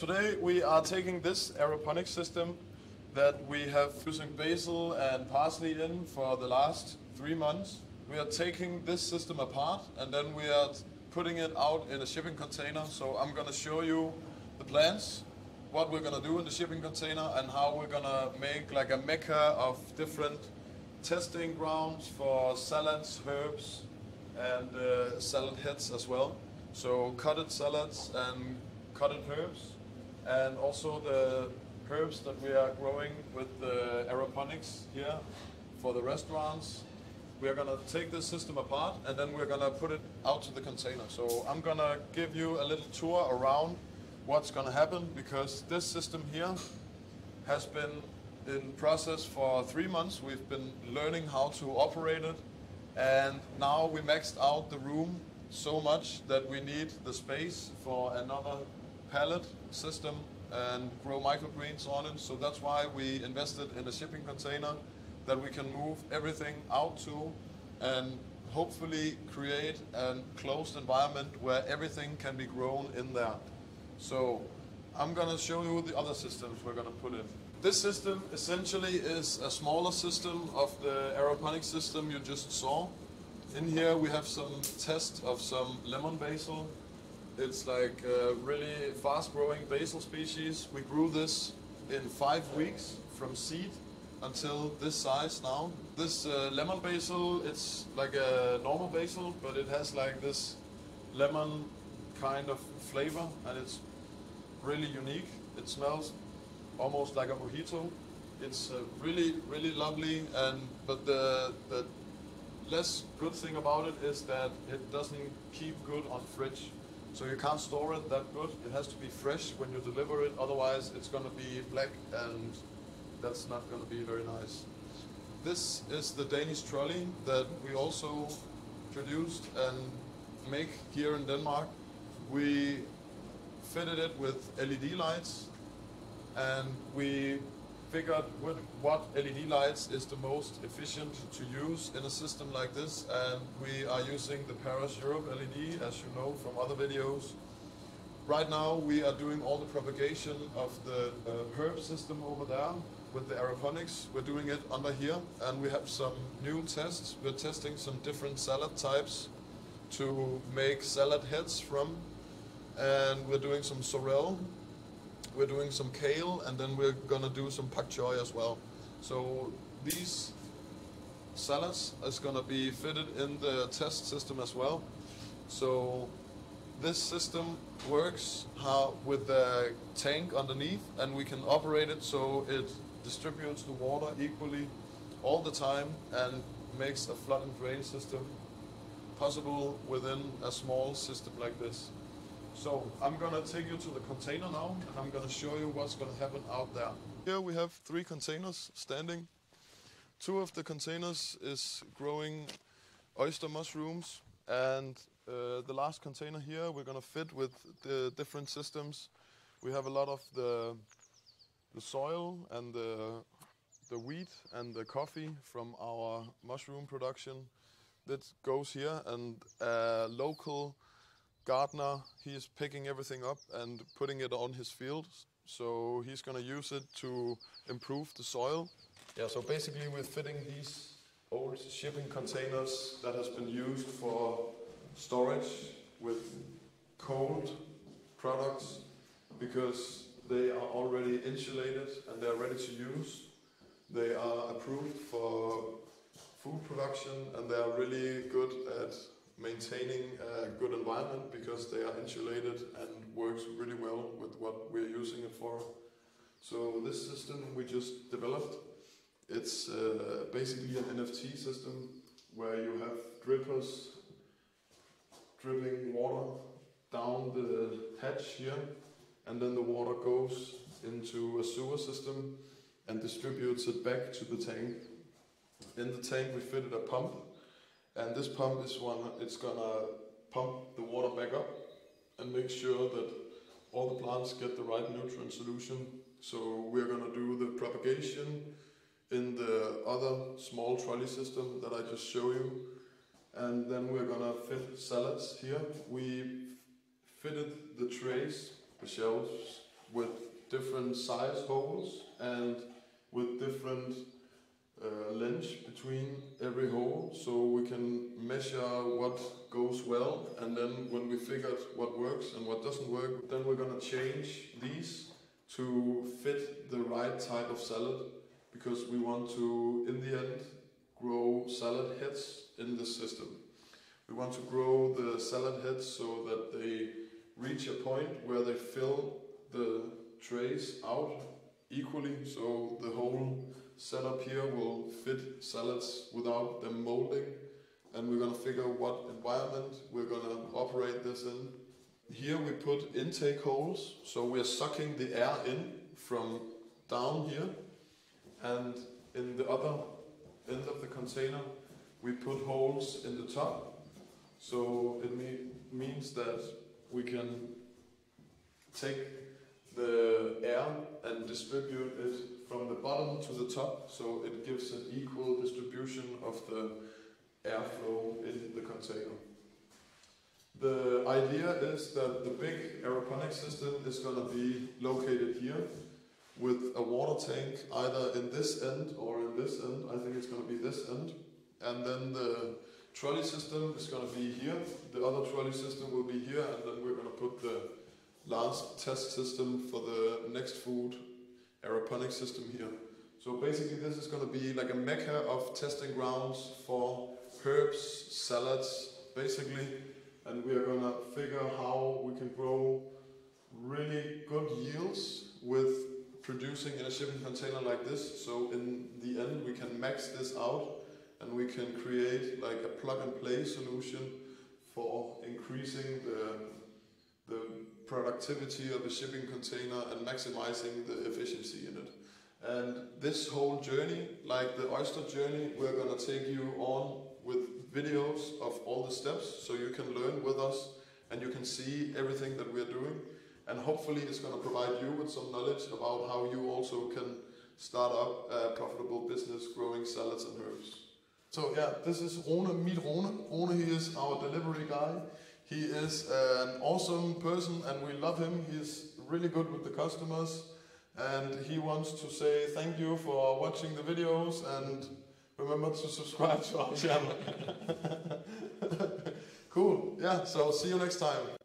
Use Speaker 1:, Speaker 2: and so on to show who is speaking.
Speaker 1: Today we are taking this aeroponic system that we have using basil and parsley in for the last three months. We are taking this system apart and then we are putting it out in a shipping container. So I'm going to show you the plans, what we're going to do in the shipping container and how we're going to make like a mecca of different testing grounds for salads, herbs and uh, salad heads as well. So cutted salads and cutted herbs and also the herbs that we are growing with the aeroponics here for the restaurants. We are gonna take this system apart and then we're gonna put it out to the container. So I'm gonna give you a little tour around what's gonna happen because this system here has been in process for three months. We've been learning how to operate it and now we maxed out the room so much that we need the space for another pallet system and grow microgreens on it. So that's why we invested in a shipping container that we can move everything out to and hopefully create a closed environment where everything can be grown in there. So I'm going to show you the other systems we're going to put in. This system essentially is a smaller system of the aeroponic system you just saw. In here we have some test of some lemon basil it's like a really fast growing basil species. We grew this in five weeks from seed until this size now. This uh, lemon basil, it's like a normal basil, but it has like this lemon kind of flavor and it's really unique. It smells almost like a mojito. It's uh, really, really lovely and but the, the less good thing about it is that it doesn't keep good on fridge. So you can't store it that good. It has to be fresh when you deliver it. Otherwise, it's going to be black and that's not going to be very nice. This is the Danish trolley that we also produced and make here in Denmark. We fitted it with LED lights and we figured what LED lights is the most efficient to use in a system like this and we are using the Parus Europe LED as you know from other videos. Right now we are doing all the propagation of the uh, herb system over there with the aeroponics. We're doing it under here and we have some new tests. We're testing some different salad types to make salad heads from and we're doing some sorrel we're doing some kale, and then we're gonna do some pak choi as well. So these salads is gonna be fitted in the test system as well. So this system works how with the tank underneath, and we can operate it so it distributes the water equally all the time and makes a flood and drain system possible within a small system like this. So I'm gonna take you to the container now and I'm gonna show you what's gonna happen out there. Here we have three containers standing. Two of the containers is growing oyster mushrooms and uh, the last container here we're gonna fit with the different systems. We have a lot of the, the soil and the, the wheat and the coffee from our mushroom production that goes here and a local gardener, he's picking everything up and putting it on his field. So he's going to use it to improve the soil. Yeah, so basically we're fitting these old shipping containers that has been used for storage with cold products because they are already insulated and they're ready to use. They are approved for food production and they are really good at maintaining a good environment because they are insulated and works really well with what we're using it for. So this system we just developed, it's uh, basically an NFT system where you have drippers dripping water down the hatch here and then the water goes into a sewer system and distributes it back to the tank. In the tank we fitted a pump and this pump is one, it's gonna pump the water back up and make sure that all the plants get the right nutrient solution. So we're gonna do the propagation in the other small trolley system that I just show you. And then we're gonna fit salads here. We fitted the trays, the shelves, with different size holes and with different between every hole so we can measure what goes well and then when we figured what works and what doesn't work then we're gonna change these to fit the right type of salad because we want to in the end grow salad heads in the system. We want to grow the salad heads so that they reach a point where they fill the trays out equally so the whole setup here will fit salads without them molding. And we're gonna figure what environment we're gonna operate this in. Here we put intake holes. So we're sucking the air in from down here. And in the other end of the container we put holes in the top. So it me means that we can take the air and distribute it from the bottom to the top so it gives an equal distribution of the airflow in the container. The idea is that the big aeroponic system is going to be located here with a water tank either in this end or in this end. I think it's going to be this end. And then the trolley system is going to be here. The other trolley system will be here. And then we're going to put the last test system for the next food aeroponic system here. So basically this is going to be like a mecca of testing grounds for herbs, salads, basically. And we are going to figure how we can grow really good yields with producing in a shipping container like this. So in the end, we can max this out and we can create like a plug and play solution for increasing the, the productivity of a shipping container and maximizing the efficiency in it. And this whole journey, like the oyster journey, we're gonna take you on with videos of all the steps so you can learn with us and you can see everything that we're doing and hopefully it's going to provide you with some knowledge about how you also can start up a profitable business growing salads and herbs. So yeah, this is Rune, meet Rune. Rune, he is our delivery guy. He is an awesome person and we love him. He's really good with the customers and he wants to say thank you for watching the videos and remember to subscribe to our channel. cool, yeah, so see you next time.